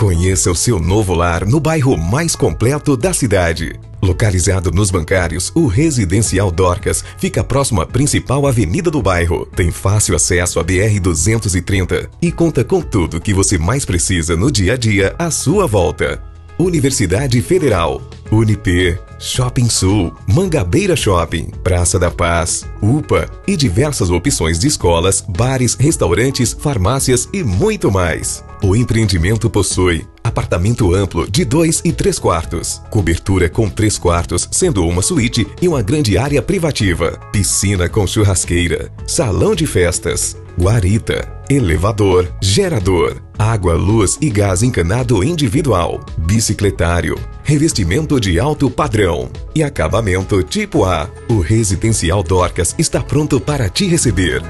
Conheça o seu novo lar no bairro mais completo da cidade. Localizado nos bancários, o Residencial Dorcas fica próximo à principal avenida do bairro. Tem fácil acesso à BR-230 e conta com tudo que você mais precisa no dia a dia à sua volta. Universidade Federal, Unip, Shopping Sul, Mangabeira Shopping, Praça da Paz, UPA e diversas opções de escolas, bares, restaurantes, farmácias e muito mais. O empreendimento possui apartamento amplo de dois e três quartos, cobertura com três quartos, sendo uma suíte e uma grande área privativa, piscina com churrasqueira, salão de festas, guarita, elevador, gerador, água, luz e gás encanado individual, bicicletário, revestimento de alto padrão. E acabamento tipo A. O Residencial Dorcas está pronto para te receber.